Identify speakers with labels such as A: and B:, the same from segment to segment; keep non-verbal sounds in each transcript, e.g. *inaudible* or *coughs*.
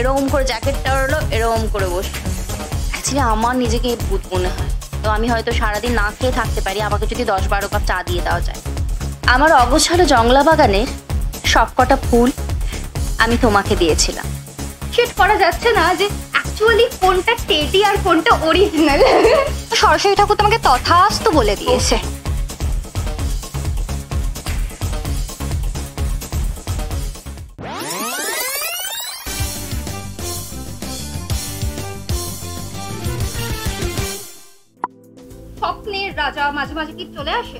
A: এরকম করে জ্যাকেটটা হলো এরকম করে বসে অ্যাকচুয়ালি আমার নিজেকে ভূত মনে হয়। তো আমি হয়তো সারাদিন না খেয়ে থাকতে পারি আমাকে যদি দশ বারো কাপ চা দিয়ে দেওয়া যায়। আমার অগোছালো জংলা বাগানের সবকটা ফুল আমি তোমাকে দিয়েছিলাম।
B: সেট করা যাচ্ছে না যে অ্যাকচুয়ালি কোনটা টেডি আর কোনটা অরিজিনাল সরস্বতী ঠাকুর তোমাকে তথাস্তু বলে দিয়েছে। মাঝে মাঝে কি চলে আসে?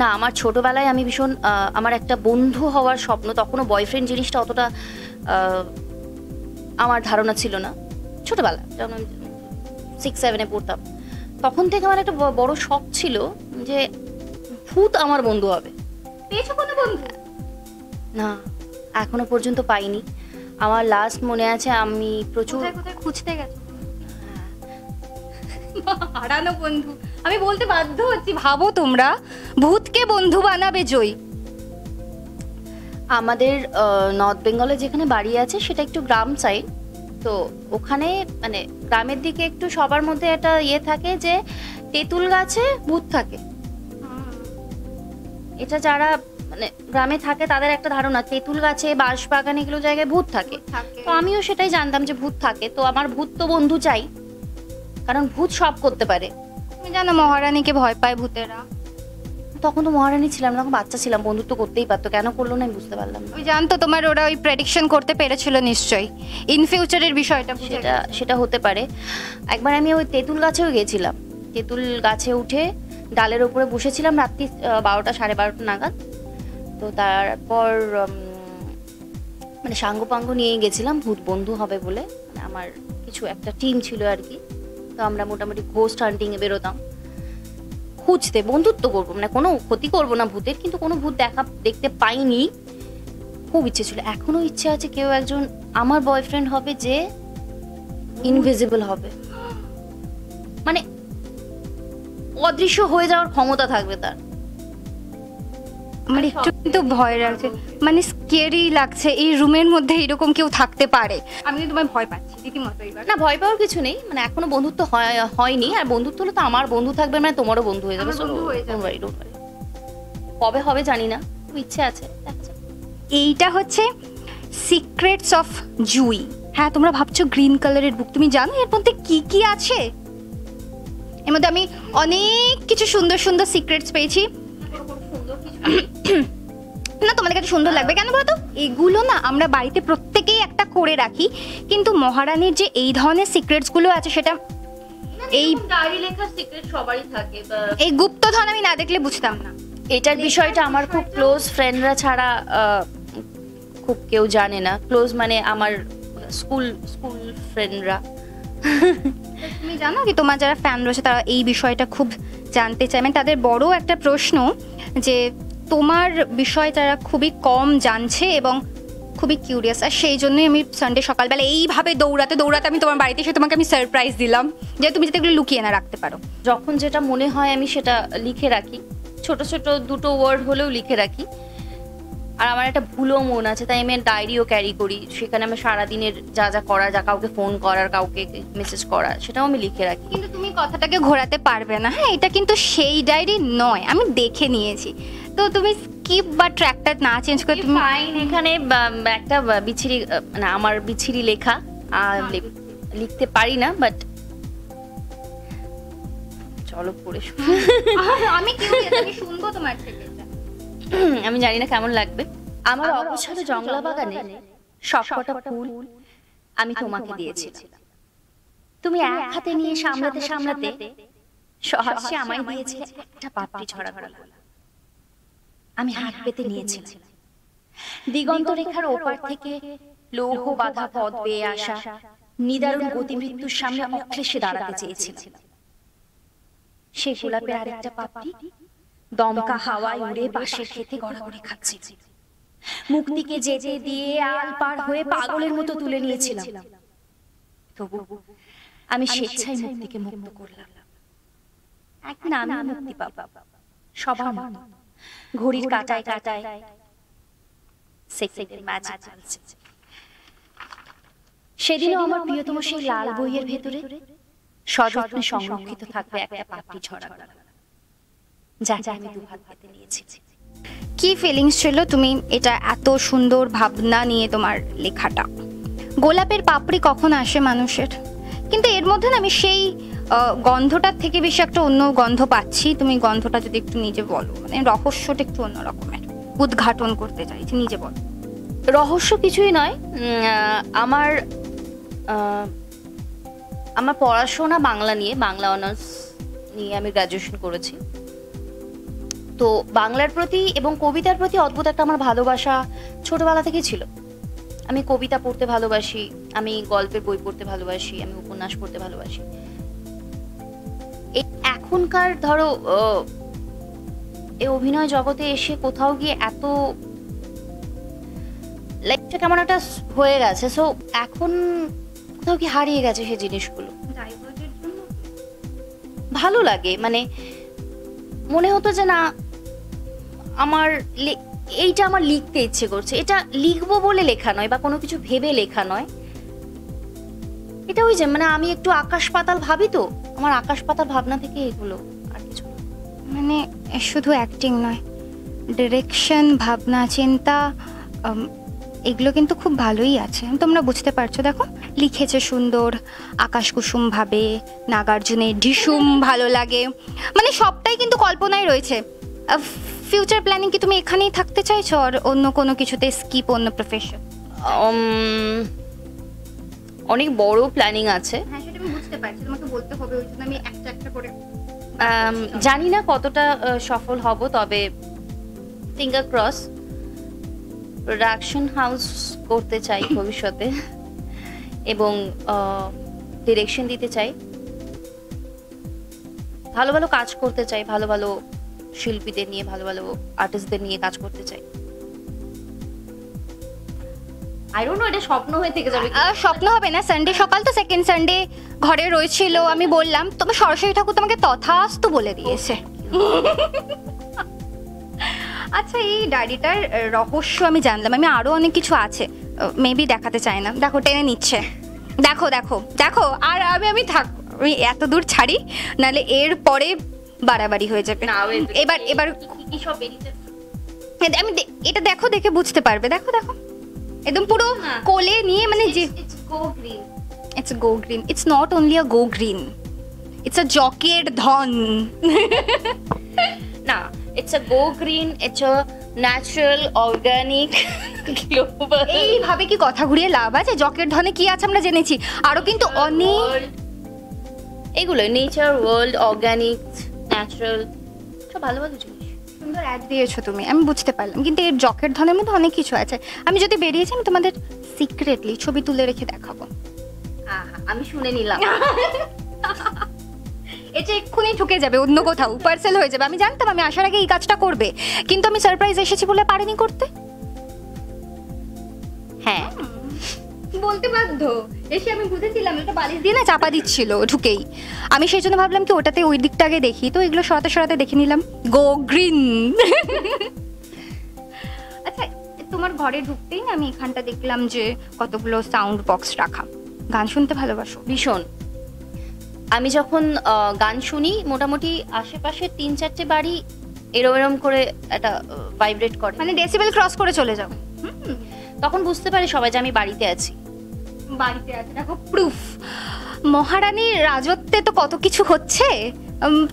A: না আমার ছোটবেলায় আমি ভীষণ আমার একটা বন্ধু হওয়ার স্বপ্ন তখনও বয়ফ্রেন্ড জিনিসটা অতটা আমার ধারণা ছিল না। ছোটবেলা আমি সিক্স সেভেনে পড়তাম তখন থেকে আমার একটা বড় শখ ছিল যে ভূত আমার বন্ধু হবে।
B: পেয়েছ কোনো বন্ধু?
A: না এখনও পর্যন্ত পাইনি। আমার লাস্ট মনে আছে আমি প্রচুর
B: কোথায় খুঁজতে গেছো? হারানো বন্ধু। আমি বলতে বাধ্য হচ্ছি ভাবো তোমরা ভূতকে বন্ধু বানাবে জয়।
A: আমাদের নর্থ বেঙ্গলে যেখানে বাড়ি আছে সেটা একটু গ্রাম সাইড তো ওখানে মানে গ্রামের দিকে একটু সবার মধ্যে একটা ইয়ে থাকে যে তেঁতুল গাছে ভূত থাকে। এটা যারা মানে গ্রামে থাকে তাদের একটা ধারণা তেঁতুল গাছে বাঁশ বাগান এগুলো জায়গায় ভূত থাকে। তো আমিও সেটাই জানতাম যে ভূত থাকে। তো আমার ভূত তো বন্ধু চাই কারণ ভূত সব করতে পারে।
B: তুমি জানো মহারানীকে ভয় পায় ভূতেরা।
A: তখন তো মহারানী ছিলাম না বাচ্চা ছিলাম বন্ধুত্ব করতেই পারতো। কেন করল না আমি বুঝতে পারলাম না।
B: ওই জানতো তোমার ওরা ওই প্রেডিকশন করতে পেরেছিল নিশ্চয়ই। ইন ফিউচারের বিষয়টা
A: সেটা সেটা হতে পারে। একবার আমি ওই তেঁতুল গাছেও গেছিলাম। তেঁতুল গাছে উঠে ডালের উপরে বসেছিলাম রাত্রি বারোটা সাড়ে বারোটা নাগাদ। তো তারপর মানে সাঙ্গ পাঙ্গ নিয়ে গেছিলাম ভূত বন্ধু হবে বলে। মানে আমার কিছু একটা টিম ছিল আর কি। তো আমরা মোটামুটি ঘোস্ট হান্টিংয়ে বেরোতাম। খুঁজতে, বন্ধুত্ব করব মানে কোনো ক্ষতি করব না ভূতের, কিন্তু কোনো ভূত দেখা, দেখতে পাইনি। খুব ইচ্ছে ছিল। এখনও ইচ্ছে আছে কেউ একজন আমার বয়ফ্রেন্ড হবে যে ইনভিজিবল হবে। মানে অদৃশ্য হয়ে যাওয়ার ক্ষমতা থাকবে তার।
B: আমার একটু কিন্তু ভয় লাগছে। মানে স্কেরি লাগছে এই রুমের মধ্যে এরকম কেউ থাকতে পারে। আমি কিন্তু তোমায় ভয় পাচ্ছি রীতিমতো এবার।
A: না ভয় পাওয়ার কিছু নেই। মানে এখনও বন্ধুত্ব হয়- হয়নি। আর বন্ধুত্ব হলে তো আমার বন্ধু থাকবে মানে তোমারও বন্ধু হয়ে যাবে।
B: বন্ধু হয়ে যাবে।
A: কবে হবে জানি না ইচ্ছে আছে
B: এইটা হচ্ছে সিক্রেটস অফ জুই হ্যাঁ তোমরা ভাবছ গ্রিন কালারের বুক তুমি জানো এর মধ্যে কি কি আছে? এর মধ্যে আমি অনেক কিছু সুন্দর সুন্দর সিক্রেটস পেয়েছি। *coughs* না তোমাদের কাছে সুন্দর লাগবে? কেন বলতো এগুলো না আমরা বাড়িতে প্রত্যেকেই একটা করে রাখি। কিন্তু মহারানীর যে এই ধরনের সিক্রেটসগুলো আছে সেটা এই
A: ডায়েরি লেখার সিক্রেট সবারই থাকে
B: এই গুপ্তধন আমি না দেখলে বুঝতাম না।
A: এটার বিষয়টা আমার খুব ক্লোজ ফ্রেন্ডরা ছাড়া খুব কেউ জানে না। ক্লোজ মানে আমার স্কুল স্কুল ফ্রেন্ডরা
B: তুমি জানো কি তোমার যারা ফ্যান রয়েছে তারা এই বিষয়টা খুব জানতে চায়। মানে তাদের বড় একটা প্রশ্ন যে তোমার বিষয় তারা খুবই কম জানছে এবং খুবই কিউরিয়াস আর সেই জন্যই আমি সানডে সকালবেলা এইভাবে দৌড়াতে দৌড়াতে আমি তোমার বাড়িতে এসে তোমাকে আমি সারপ্রাইজ দিলাম যে তুমি যাতে এগুলো লুকিয়ে না রাখতে পারো।
A: যখন যেটা মনে হয় আমি সেটা লিখে রাখি, ছোট ছোট দুটো ওয়ার্ড হলেও লিখে রাখি। আর আমার একটা ভুলও মন আছে তাই আমি ডায়েরিও ক্যারি করি। সেখানে আমি সারাদিনের যা যা করা যা কাউকে ফোন করার কাউকে মেসেজ করা সেটাও আমি লিখে রাখি।
B: কিন্তু তুমি কথাটাকে ঘোরাতে পারবে না। হ্যাঁ এটা কিন্তু সেই ডায়েরি নয় আমি দেখে নিয়েছি। তো তুমি স্কিপ বা ট্র্যাকটা না চেঞ্জ করে তুমি
A: ফাইন এখানে একটা বিছিরি মানে আমার বিচ্ছিরি লেখা আর লিখতে পারি না বাট চলো পড়ে।
B: আমি আমি শুনব তোমার থেকে। *clears throat*
A: আমি জানি না কেমন লাগবে। আমার অবসর জংলা বাগানে সবকটা ফুল আমি তোমাকে দিয়েছিলাম। তুমি এক হাতে নিয়ে সামলাতে সামলাতে সহজে আমায় দিয়েছে একটা পাপড়ি ছড়া গোলাপ আমি হাত পেতে নিয়েছিলাম। দিগন্ত রেখার ওপার থেকে লৌহ বাধা পথ বেয়ে আসা নিদারুণ গতিমৃত্যুর সামনে অক্লেশে দাঁড়াতে চেয়েছিলাম। সে গোলাপের আরেকটা পাপড়ি দমকা হাওয়ায় উড়ে পাশের খেতে গড়াগড়ি খাচ্ছিল মুক্তিকে যেতে দিয়ে আল পার হয়ে পাগলের মতো তুলে নিয়েছিলাম। তবু আমি স্বেচ্ছায় মুক্তিকে মুক্ত করলাম। একদিন আমি মুক্তি পাব। সবার মতো ঘড়ির কাটায় কাটায় ম্যাজিক চলছে সেদিনও আমার প্রিয়তম সেই লাল বইয়ের ভেতরে সযত্নে সংরক্ষিত থাকবে একটা পাপড়ি ঝরা। যাকে, আমি দুহাত পেতে নিয়েছি।
B: কি ফিলিংস ছিল তুমি এটা এত সুন্দর ভাবনা নিয়ে তোমার লেখাটা? গোলাপের পাপড়ি কখন আসে মানুষের? কিন্তু এর মধ্যে না আমি সেই গন্ধটার থেকে বেশি একটা অন্য গন্ধ পাচ্ছি। তুমি গন্ধটা যদি একটু নিজে বলো। মানে রহস্যটা একটু অন্য রকমের। উদ্ঘাটন করতে চাইছি নিজে বলো।
A: রহস্য কিছুই নয়। আমার আমার পড়াশোনা বাংলা নিয়ে, বাংলা অনার্স নিয়ে আমি গ্রাজুয়েশন করেছি। তো বাংলার প্রতি এবং কবিতার প্রতি অদ্ভুত একটা আমার ভালোবাসা ছোটবেলা থেকে ছিল। আমি কবিতা পড়তে ভালোবাসি আমি গল্পের বই পড়তে ভালোবাসি আমি উপন্যাস পড়তে ভালোবাসি। এই এখনকার ধরো এই অভিনয় জগতে এসে কোথাও গিয়ে এত লাইফটা কেমন একটা হয়ে গেছে। সো এখন কোথাও কি হারিয়ে গেছে সেই জিনিসগুলো। ভালো লাগে মানে মনে হতো যে না আমার এইটা আমার লিখতে ইচ্ছে করছে। এটা লিখব বলে লেখা নয় বা কোনো কিছু ভেবে লেখা নয়। এটা ওই যে মানে আমি একটু আকাশ পাতাল ভাবি তো, আমার আকাশ পাতাল ভাবনা থেকে এগুলো আর কিছু
B: মানে শুধু অ্যাক্টিং নয় ডিরেকশন ভাবনা, চিন্তা এগুলো কিন্তু খুব ভালোই আছে। তোমরা বুঝতে পারছ, দেখো, লিখেছে সুন্দর, আকাশ কুসুম ভাবে, নাগার্জুনের ঢিসুম ভালো লাগে। মানে সবটাই কিন্তু কল্পনায় রয়েছে। ফিউচার প্ল্যানিং কি তুমি এখানেই থাকতে চাইছো আর অন্য কোনো কিছুতে স্কিপ অন্য প্রফেশন
A: অনেক বড় প্ল্যানিং আছে।
B: হ্যাঁ সেটা আমি বুঝতে পারছি। তোমাকে বলতে হবে ওই জন্য আমি একটা একটা করে
A: জানি না কতটা সফল হব তবে ফিঙ্গার ক্রস প্রোডাকশন হাউস করতে চাই ভবিষ্যতে এবং ডিরেকশন দিতে চাই। ভালো ভালো কাজ করতে চাই ভালো ভালো শিল্পীদের নিয়ে ভালো ভালো আর্টিস্টদের নিয়ে কাজ করতে চাই। আই ডোন্ট নো এটা স্বপ্ন হয়ে থেকে যাবে।
B: স্বপ্ন হবে না। সানডে সকাল তো সেকেন্ড সানডে ঘরে রয়েছিল আমি বললাম তবে সরস্বতী ঠাকুর তোমাকে তথাস্তু বলে দিয়েছে। *laughs* আচ্ছা এই ডায়েরিটার রহস্য আমি জানলাম। আমি আরও অনেক কিছু আছে। মেবি দেখাতে চাই না। দেখো টেনে নিচ্ছে। দেখো দেখো দেখো আর আমি আমি থাক আমি এত দূর ছাড়ি নালে এর পরে বাড়াবাড়ি হয়ে যাবে। এবার এবার এ- আমি এটা দেখো দেখে বুঝতে পারবে। দেখো দেখো। একদম পুরো কোলে নিয়ে মানে যে
A: green.
B: It's go green. It's not only a go green. It's a ধন *laughs*
A: না it's a go green it's a natural organic global
B: এইভাবে কি কথা ঘুরিয়ে লাভ আছে? জকের ধনে কি আছে আমরা জেনেছি? আরও কিন্তু অনেক
A: এগুলো নেচার ওয়ার্ল্ড অর্গানিক ন্যাচারাল সব ভালো ভালো জিনিস।
B: সুন্দর অ্যাড দিয়েছ তুমি আমি বুঝতে পারলাম। কিন্তু এর জকের ধনের মধ্যে অনেক কিছু আছে। আমি যদি বেরিয়েছি আমি তোমাদের সিক্রেটলি ছবি তুলে রেখে দেখাবো।
A: আমি শুনে নিলাম। *laughs* *laughs*
B: এটা এক্ষুনি ঠুকে যাবে অন্য কোথাও পার্সেল হয়ে যাবে। আমি জানতাম আমি আসার আগে এই কাজটা করবে। কিন্তু আমি সারপ্রাইজ এসেছি বলে পারিনি করতে।
A: হ্যাঁ।
B: বলতে বাধ্য? এসে আমি বুঝেছিলাম এটা বালিশ দিয়ে না চাপা দিচ্ছিল ঢুকেই। আমি সেই জন্য ভাবলাম কি ওটাতে ওই দিকটা আগে দেখি তো এগুলো সরাতে সরাতে দেখে নিলাম। Go green. *laughs* আচ্ছা তোমার ঘরে ঢুকতেই না আমি এখানটা দেখলাম যে কতগুলো সাউন্ড বক্স রাখা। গান শুনতে ভালোবাসো।
A: ভীষণ। আমি যখন গান শুনি মোটামুটি আশেপাশে তিন চারটে বাড়ি এরম এরম করে একটা ভাইব্রেট করে।
B: মানে ডেসিবেল ক্রস করে চলে যাও।
A: তখন বুঝতে পারে সবাই যে আমি বাড়িতে আছি।
B: বাড়িতে আছে। দেখো প্রুফ মহারানীর রাজত্বে তো কত কিছু হচ্ছে।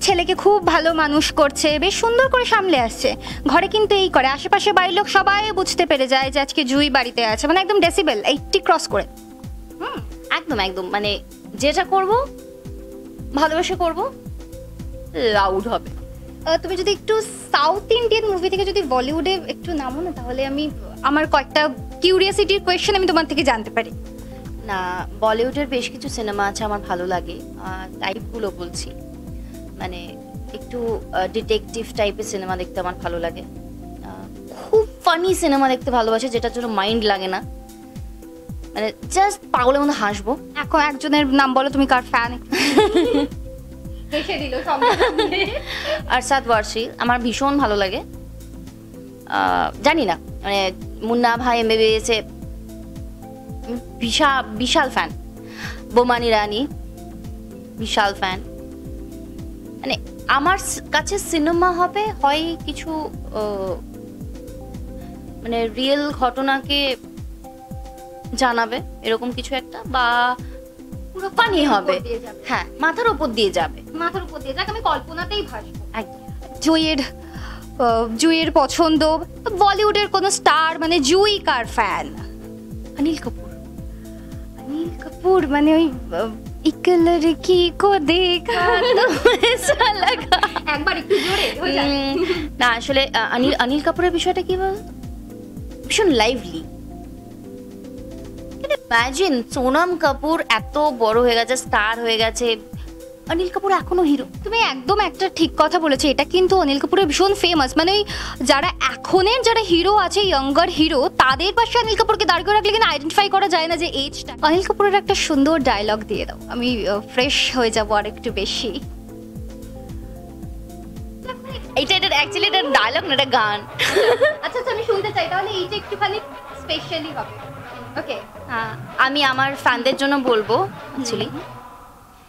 B: ছেলেকে খুব ভালো মানুষ করছে বেশ সুন্দর করে সামলে আসছে। ঘরে কিন্তু এই করে। আশেপাশে বাড়ির লোক সবাই বুঝতে পেরে যায় যে আজকে জুই বাড়িতে আছে। মানে একদম ডেসিবেল এইটটি ক্রস করে।
A: হুম একদম একদম। মানে যেটা করব ভালোবেসে করব লাউড হবে।
B: তুমি যদি একটু সাউথ ইন্ডিয়ান মুভি থেকে যদি বলিউডে একটু নামো না তাহলে আমি আমার কয়েকটা কিউরিয়াসিটির কোয়েশ্চেন আমি তোমার থেকে জানতে পারি।
A: না বলিউডের বেশ কিছু সিনেমা আছে আমার ভালো লাগে টাইপগুলো বলছি। মানে একটু ডিটেকটিভ টাইপের সিনেমা দেখতে আমার ভালো লাগে। খুব ফানি সিনেমা দেখতে ভালোবাসে যেটার জন্য মাইন্ড লাগে না। মানে জাস্ট পাগলের মধ্যে হাসবো।
B: এখন একজনের নাম বলো তুমি কার ফ্যান *laughs* হেসে দিল সব
A: ওয়ারসি আমার ভীষণ ভালো লাগে। জানি না মানে মুন্না ভাই এমবিবিএসে বিশাল বিশাল ফ্যান বোমানি রানী বিশাল ফ্যান মানে আমার কাছে সিনেমা হবে হয় কিছু মানে রিয়েল ঘটনাকে জানাবে এরকম কিছু একটা বা
B: পুরো পানি
A: হবে। হ্যাঁ মাথার উপর দিয়ে যাবে।
B: মাথার উপর দিয়ে যাক আমি কল্পনাতেই ভাসবো।
A: একদম।
B: জুইয়ের জুইয়ের পছন্দ বলিউডের কোনো স্টার মানে জুই কার ফ্যান
A: অনিল কাপুর।
B: অনিল কাপুর মানে ওই এক লড়কি কো দেখা
A: ऐसा लगा
B: একবার একটু জোরে হয়ে যায়
A: উম, না আসলে আহ, অনিল অনিল কাপুরের বিষয়টা কি বল ভীষণ লাইভলি ইমাজিন সোনাম কাপুর এত বড় হয়ে গেছে স্টার হয়ে গেছে অনিল কাপুর এখনও হিরো
B: তুমি একদম একটা ঠিক কথা বলেছ এটা কিন্তু অনিল কাপুরের ভীষণ ফেমাস মানে ওই যারা এখনের যারা হিরো আছে ইয়ঙ্গার হিরো তাদের পাশে অনিল কাপুরকে দাঁড় করে রাখলে কিন্তু আইডেন্টিফাই করা যায় না যে এজটা অনিল কাপুরের একটা সুন্দর ডায়লগ দিয়ে দাও। আমি ফ্রেশ হয়ে যাব আর একটু বেশি।
A: এইটা এটা অ্যাকচুয়ালি এটা ডায়লগ না এটা গান। *laughs*
B: আচ্ছা আচ্ছা আমি শুনতে চাই। তাহলে এইটা একটুখানি স্পেশালি হবে। ওকে
A: হ্যাঁ, আমি আমার ফ্যানদের জন্য বলব অ্যাকচুয়ালি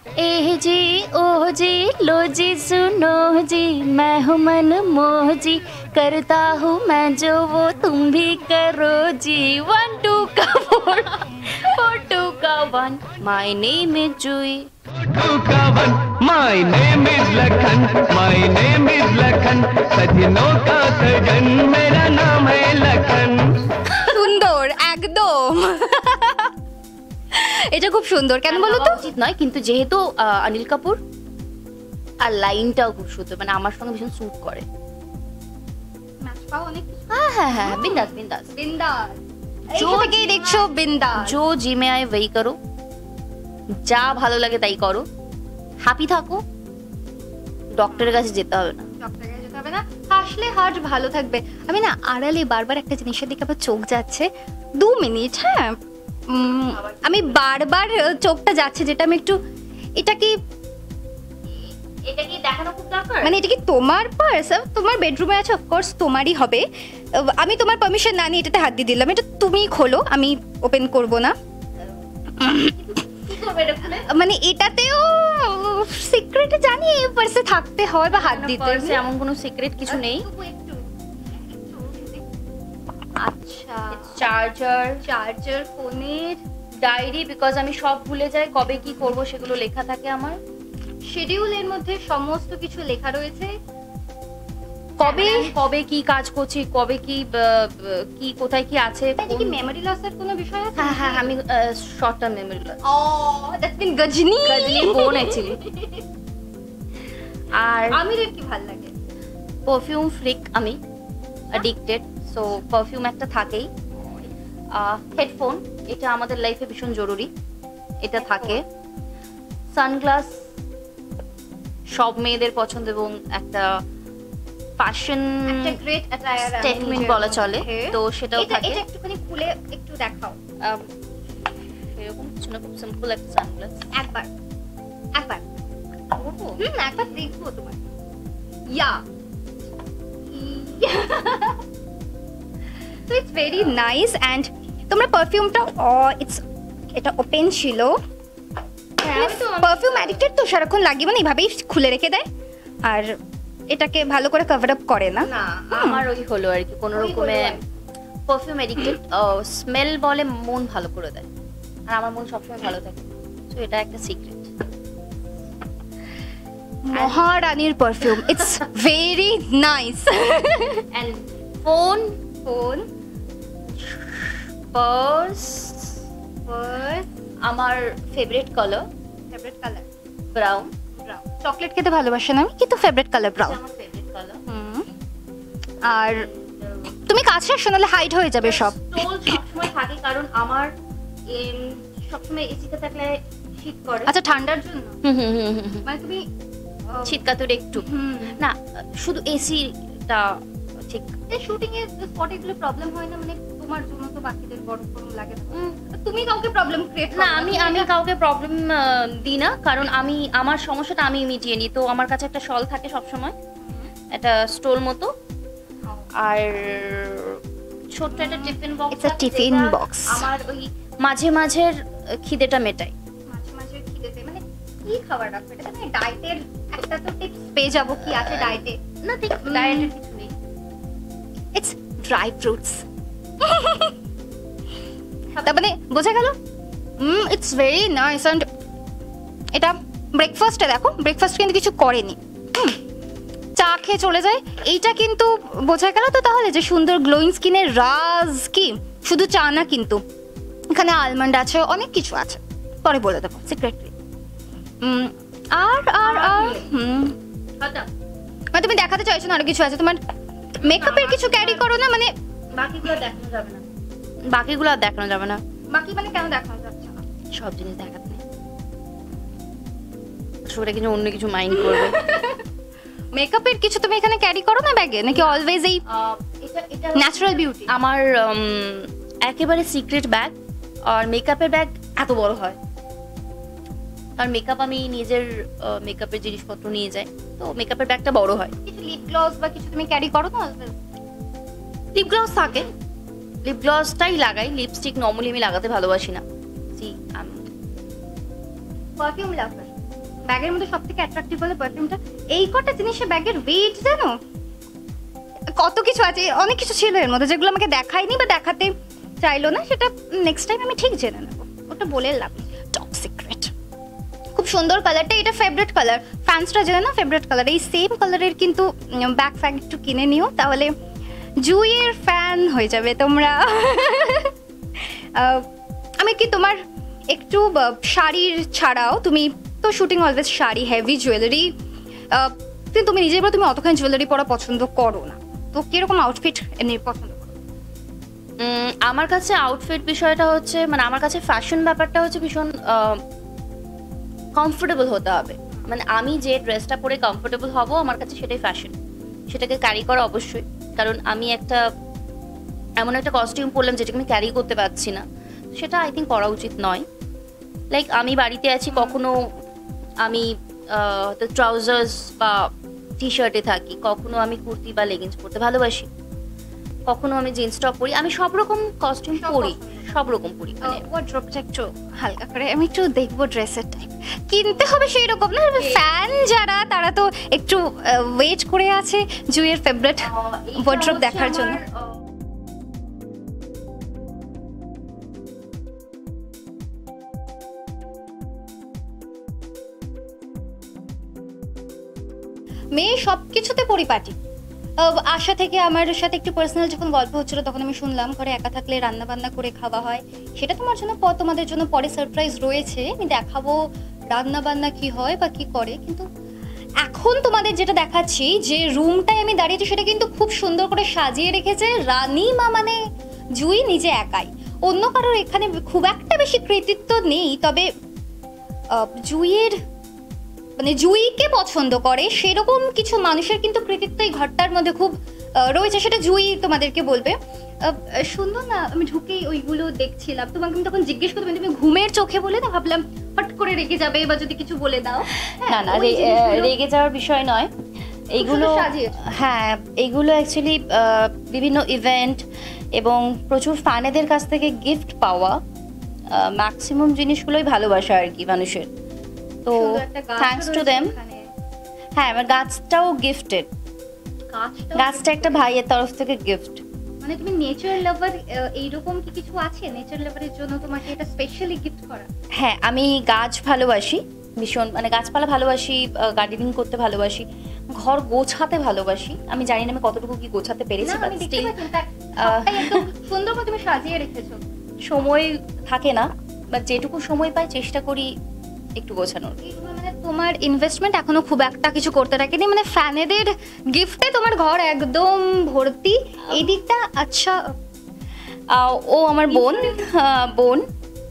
A: एह जी, ओह जी, लो जी, सुनो जी, मैं हूँ मन मोह जी, करता हूँ मैं जो वो, तुम भी करो जी। वन टू का फोर फोर टू का one my name is Jui
C: कावन my name is Lakhan my name is Lakhan, सजनों का सजन, मेरा नाम है
B: এটা খুব সুন্দর। কেন বলো তো?
A: উচিত নয় কিন্তু যেহেতু অনিল কাপুর আর লাইনটাও খুব সুন্দর মানে আমার সঙ্গে ভীষণ স্যুট করে। হ্যাঁ, হ্যাঁ, হ্যাঁ, যা ভালো লাগে তাই করো। হাপি থাকো ডক্টরের কাছে যেতে হবে না।
B: কাছে যেতে হবে না। হাসলে হাট ভালো থাকবে। আমি না আড়ালে বারবার একটা জিনিসের দিকে আবার চোখ যাচ্ছে। দু মিনিট হ্যাঁ? আমি বারবার চোখটা যাচ্ছে যেটা আমি একটু এটা কি
A: এটা কি দেখানো খুব দরকার?
B: মানে এটা কি তোমার পার্স তোমার বেডরুমে আছে অফকোর্স তোমারই হবে। আমি তোমার পারমিশন না নিয়ে এটাতে হাত দিয়ে দিলাম এটা তুমি খোলো আমি ওপেন করব না। মানে এটাতেও সিক্রেট জানি পার্সে থাকতে হয় বা হাত দিতে।
A: এমন কোনো সিক্রেট কিছু নেই?
B: আচ্ছা।
A: চার্জার
B: চার্জার ফোনের
A: ডায়েরি বিকজ আমি সব ভুলে যাই কবে কি করব সেগুলো লেখা থাকে আমার।
B: শিডিউলের মধ্যে সমস্ত কিছু লেখা রয়েছে।
A: কবে কবে কি কাজ করছি কবে কি কোথায় কি আছে
B: কি মেমরি লসের কোনো বিষয় আছে?
A: হ্যাঁ হ্যাঁ আমি শর্ট টার্ম মেমোরি লস
B: ও দ্যাটস বিন গজনি।
A: গজনি বোন অ্যাকচুয়ালি আর
B: আমিরের কি ভালো লাগে?
A: পারফিউম ফ্রিক আমি অ্যাডিক্টেড সো পারফিউম একটা থাকেই। হেডফোন এটা আমাদের লাইফে ভীষণ জরুরি। এটা থাকে। সানগ্লাস সব মেয়েদের পছন্দ এবং একটা ফ্যাশন Statement বলা চলে, তো সেটাও থাকে।
B: এটা একটুখানি খুলে একটু দেখাও।
A: এরকম কিছু না খুব সিম্পল একটা সানগ্লাস
B: একবার একবার। হুম একবার দেখব তোমার ইয়া *laughs* তো ইটস ভেরি নাইস অ্যান্ড তোমরা পারফিউমটা ইটস এটা ওপেন ছিল। পারফিউম অ্যাডিক্টেড তো সারাক্ষণ লাগিয়ে মানে এইভাবেই খুলে রেখে দেয়। আর এটাকে ভালো করে কভার আপ করে না।
A: না আমার ওই হলো আর কি কোনো রকমে। পারফিউম এডিক্টেড স্মেল বলে মন ভালো করে দেয়। আর আমার মন সবসময় ভালো থাকে। তো এটা একটা সিক্রেট
B: মহারানীর perfume it's very nice
A: and phone
B: phone
A: purse
B: purse
A: আমার favourite colour
B: favourite colour
A: brown
B: brown chocolate খেতে ভালোবাসেন আমি কিন্তু ফেভারিট কালার ব্রাউন
A: আমার ফেভারিট কালার
B: আর তুমি কাছে আসো নাহলে হাইট হয়ে যাবে সব।
A: স্টোল সবসময় থাকে কারণ আমার সবসময় এসিতে থাকলে শীত করে
B: আচ্ছা ঠান্ডার জন্য।
A: হুম।
B: মানে তুমি
A: শীত কাতুরে একটু। না শুধু এসিটা ঠিক।
B: শুটিং এর স্পটে এগুলো প্রবলেম হয় না মানে তোমার জন্য তো বাকিদের গরম গরম লাগে না। তুমি কাউকে প্রবলেম ক্রিয়েট
A: না আমি আমি কাউকে প্রবলেম দিই না কারণ আমি আমার সমস্যাটা আমি মিটিয়ে নিই। তো আমার কাছে একটা শল থাকে সব সময় একটা স্টোল মতো। আর ছোট্ট একটা tiffin
B: box a tiffin box.
A: আমার ওই মাঝে মাঝের খিদেটা মেটাই
B: মাঝে মাঝে খিদেতে মানে কি খাবার রাখবে? এটা মানে ডায়েটের একটা তো টিপস পেয়ে যাব কি আছে ডায়েটে
A: না ঠিক ডায়েটের কিছু নেই।
B: ইটস ড্রাই ফ্রুটস *laughs* তার মানে বোঝা গেল? ইটস ভেরি নাইস অ্যান্ড এটা ব্রেকফাস্টে দেখো ব্রেকফাস্ট কিন্তু কিছু করেনি। হুম, চা খেয়ে চলে যায়। এইটা কিন্তু বোঝা গেল তো তাহলে যে সুন্দর গ্লোয়িং স্কিনের রাজ কি? শুধু চা না কিন্তু। এখানে আলমন্ড আছে অনেক কিছু আছে। পরে বলে দেবো সিক্রেটলি আর আর আর হুম। মানে তুমি দেখাতে চাইছো না আরও কিছু আছে? তোমার মেকআপের কিছু ক্যারি করো না মানে
A: বাকিগুলো দেখানো যাবে না। বাকিগুলো আর দেখানো যাবে না।
B: বাকি মানে কেন দেখানো যাচ্ছে না?
A: সব জিনিস দেখাতে নেই। সেটা কিন্তু অন্য কিছু মাইন্ড করবে। *laughs*
B: মেকআপের কিছু তুমি এখানে ক্যারি করো না ব্যাগে? নাকি অলওয়েজ এই ন্যাচারাল বিউটি
A: আমার একেবারে সিক্রেট ব্যাগ আর মেকআপের ব্যাগ এত বড় হয়। কারণ মেকআপ আমি নিজের মেকআপের জিনিসপত্র নিয়ে যাই। তো মেকআপের ব্যাগটা বড় হয়।
B: কিছু লিপ গ্লস বা কিছু তুমি ক্যারি করো না?
A: লিপ গ্লস থাকে। লিপ গ্লসটাই লাগাই। লিপস্টিক নর্মালি আমি লাগাতে ভালোবাসি না। জি
B: পারফিউম লাভার ব্যাগের মধ্যে সব থেকে অ্যাট্রাকটিভ হলো পারফিউমটা এই কটা জিনিসের ব্যাগের ওয়েট জানো? কত কিছু আছে, অনেক কিছু ছিল এর মধ্যে, যেগুলো আমাকে দেখায়নি বা দেখাতে চাইলো না, সেটা নেক্সট টাইম আমি ঠিক জেনে নেব। ওটা বলে লাভ টপ সিক্রেট খুব সুন্দর কালারটা এটা ফেভারিট কালার ফ্যান্সটা জেনে না ফেভারিট কালার এই সেম কালারের কিন্তু ব্যাগ ফ্যাগ একটু কিনে নিও, তাহলে জুইয়ের ফ্যান হয়ে যাবে তোমরা। আমি কি তোমার একটু শাড়ির ছাড়াও, তুমি তো shooting always sari heavy jewellery কিন্তু তুমি নিজের তুমি অতখানি জুয়েলারি পরা পছন্দ করো না। তো কীরকম আউটফিট এমনি পছন্দ
A: আমার কাছে আউটফিট বিষয়টা হচ্ছে মানে আমার কাছে ফ্যাশন ব্যাপারটা হচ্ছে ভীষণ কমফোর্টেবল হতে হবে। মানে আমি যে ড্রেসটা পরে কমফোর্টেবল হব, আমার কাছে সেটাই ফ্যাশন সেটাকে ক্যারি করা অবশ্যই। কারণ আমি একটা, এমন একটা কস্টিউম পরলাম যেটাকে আমি ক্যারি করতে পারছি না। সেটা আই থিঙ্ক করা উচিত নয়। লাইক আমি বাড়িতে আছি কখনো আমি ট্রাউজার্স বা টি শার্টে থাকি, কখনো আমি কুর্তি বা লেগিংস পরতে ভালোবাসি। কখনো আমি জিন্স টপ পরি আমি সব রকম কস্টিউম পরি সব রকম পরি মানে
B: ওয়ার্ড্রপটা একটু হালকা করে আমি একটু দেখব ড্রেসের টাইপ কিনতে হবে সেই রকম না ফ্যান যারা তারা তো একটু ওয়েট করে আছে জুইয়ের ফেভারিট ওয়ার্ড্রপ দেখার জন্য। মেয়ে সব কিছুতে পরিপাটি। আশা থেকে আমার সাথে একটু পার্সোনাল যখন গল্প হচ্ছিল, তখন আমি শুনলাম, ঘরে একা থাকলে রান্না বান্না করে খাওয়া হয়। সেটা তোমার জন্য তোমাদের জন্য পরে সারপ্রাইজ রয়েছে। আমি দেখাবো রান্না বান্না কি হয় বা কি করে। কিন্তু এখন তোমাদের যেটা দেখাচ্ছি, যে রুমটায় আমি দাঁড়িয়েছি, সেটা কিন্তু খুব সুন্দর করে সাজিয়ে রেখেছে রানী মা মানে জুই নিজে একাই। অন্য কারোর এখানে খুব একটা বেশি কৃতিত্ব নেই, তবে জুইয়ের মানে জুইকে পছন্দ করে সেরকম কিছু মানুষের কিন্তু কৃতিত্ব এই ঘরটার মধ্যে খুব রয়েছে সেটা জুই তোমাদেরকে বলবে। সুন্দর না আমি ঢুকেই ওইগুলো দেখছিলাম। তোমাকে আমি তখন জিজ্ঞেস করতাম তুমি ঘুমের চোখে বলে না? ভাবলাম হট করে রেগে যাবে বা যদি কিছু বলে দাও।
A: না না
B: জিনিসগুলো-
A: রেগে যাওয়ার বিষয় নয়। এইগুলো হ্যাঁ এইগুলো অ্যাকচুয়ালি বিভিন্ন ইভেন্ট এবং প্রচুর ফ্যানেদের কাছ থেকে গিফট পাওয়া ম্যাক্সিমাম জিনিসগুলোই ভালোবাসা আর কি মানুষের। তো থ্যাঙ্কস টু দেম হ্যাঁ আমার গাছটাও গিফটেড গাছটা একটা ভাইয়ের তরফ থেকে গিফট
B: মানে তুমি নেচার লাভার এইরকম কি কিছু আছে? নেচার লাভারের জন্য তোমাকে এটা স্পেশালি গিফট করা?
A: হ্যাঁ আমি গাছ ভালোবাসি ভীষণ মানে গাছপালা ভালোবাসি গার্ডেনিং করতে ভালোবাসি ঘর গোছাতে ভালোবাসি। আমি জানি না আমি কতটুকু কি গোছাতে পেরেছি বাট স্টিল
B: সুন্দর করে তুমি সাজিয়ে রেখেছো।
A: সময় থাকে না বা যেটুকু সময় পাই চেষ্টা করি একটু গোছানোর।
B: মানে তোমার ইনভেস্টমেন্ট এখনও খুব একটা কিছু করতে রাখেনি মানে ফ্যানেদের গিফটে তোমার ঘর একদম ভর্তি। এই দিকটা আচ্ছা
A: ও আমার বোন বোন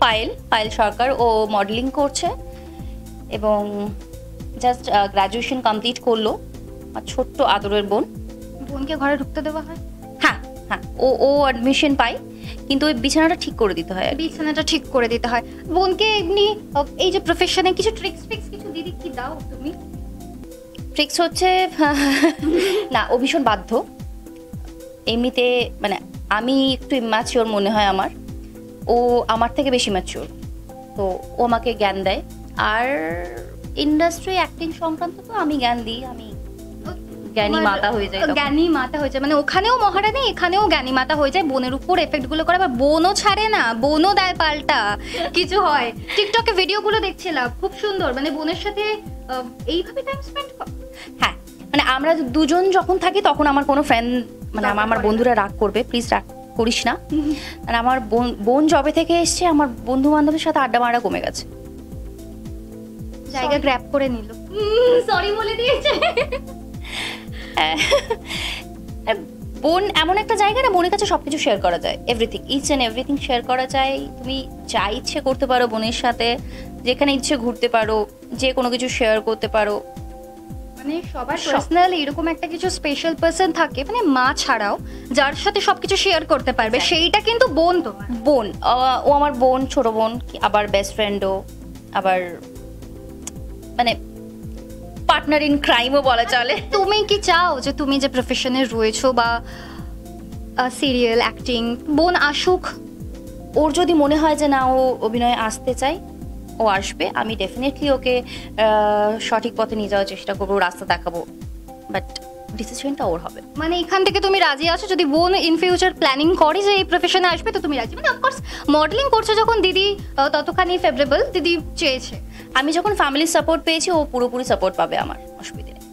A: পায়েল পায়েল সরকার ও মডেলিং করছে এবং জাস্ট গ্র্যাজুয়েশন কমপ্লিট করল আর ছোট্ট আদরের বোন।
B: বোনকে ঘরে ঢুকতে দেওয়া হয়?
A: হ্যাঁ হ্যাঁ ও ও অ্যাডমিশন পায়। কিন্তু ওই বিছানাটা ঠিক করে দিতে হয়
B: বিছানাটা ঠিক করে দিতে হয়। বোনকে এমনি এই যে প্রফেশনে কিছু ট্রিক্স ফিক্স কিছু দিদি কি দাও তুমি?
A: ট্রিক্স হচ্ছে *laughs* না ও ভীষণ বাধ্য। এমনিতে মানে আমি একটু ম্যাচিওর মনে হয় আমার। ও ও আমার থেকে বেশি ম্যাচিওর তো ও আমাকে জ্ঞান দেয়। আর ইন্ডাস্ট্রি অ্যাক্টিং সংক্রান্ত তো আমি জ্ঞান দিই। আমি জ্ঞানী মাতা হয়ে যায়
B: জ্ঞানী মাতা হয়ে যায়। মানে ওখানেও মহারানী এখানেও জ্ঞানী মাতা হয়ে যায়। বোনের উপর এফেক্টগুলো করে আবার বোনও ছাড়ে না। বোনও দেয় পাল্টা। কিছু হয়। টিকটকে ভিডিও গুলো দেখছিলাম। খুব সুন্দর। মানে বোনের সাথে এইভাবে টাইম স্পেন্ড
A: হ্যাঁ। মানে আমরা দুজন যখন থাকি তখন আমার কোনো ফ্রেন্ড মানে আমার আমার বন্ধুরা রাগ করবে। প্লিজ রাগ করিস না। আর আমার বোন বোন জবে থেকে এসছে আমার বন্ধু বান্ধবের সাথে আড্ডা মারা কমে গেছে।
B: জায়গা গ্র্যাব করে নিল। সরি বলে দিয়েছে। *laughs*
A: বোন এমন একটা জায়গা না বোনের কাছে সবকিছু শেয়ার করা যায়। Everything each and everything share করা যায়। তুমি যা ইচ্ছে করতে পারো বোনের সাথে যেখানে ইচ্ছে ঘুরতে পারো যে কোনো কিছু শেয়ার করতে পারো।
B: মানে সবার
A: সব।
B: পার্সোনাল এরকম একটা কিছু স্পেশাল পার্সন থাকে মানে মা ছাড়াও যার সাথে সবকিছু শেয়ার করতে পারবে সেইটা কিন্তু বোন তোমার।
A: বোন ও আমার বোন ছোট বোন আবার বেস্ট ফ্রেন্ডও আবার মানে পার্টনার ইন ক্রাইমও বলা চলে।
B: তুমি কি চাও যে তুমি যে প্রফেশনে রয়েছো বা সিরিয়াল অ্যাক্টিং বোন আসুক
A: ওর যদি মনে হয় যে না ও অভিনয়ে আসতে চায় ও আসবে আমি ডেফিনেটলি ওকে সঠিক পথে নিয়ে যাওয়ার চেষ্টা করব রাস্তা দেখাবো। বাট ডিসিশনটা ওর হবে।
B: মানে এখান থেকে তুমি রাজি আছো? যদি বোন ইন ফিউচার প্ল্যানিং করে যে এই প্রফেশনে আসবে তো তুমি রাজি। মানে অফকোর্স মডেলিং করছ যখন দিদি ততখানি ফেভারেবল দিদি চেয়েছে।
A: আমি যখন ফ্যামিলির সাপোর্ট পেয়েছি, ও পুরোপুরি সাপোর্ট পাবে আমার, অসুবিধে নেই।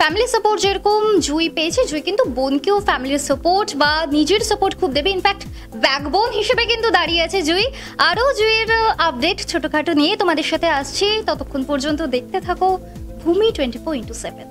B: ফ্যামিলি সাপোর্ট যেরকম জুই পেয়েছে, জুই কিন্তু বোনকেও ফ্যামিলির সাপোর্ট বা নিজের সাপোর্ট খুব দেবে। ইনফ্যাক্ট ব্যাকবোন হিসেবে কিন্তু দাঁড়িয়ে আছে জুই। আরও জুইয়ের আপডেট ছোটোখাটো নিয়ে তোমাদের সাথে আসছি। ততক্ষণ পর্যন্ত দেখতে থাকো ভূমি টোয়েন্টি ফোর ইন্টু সেভেন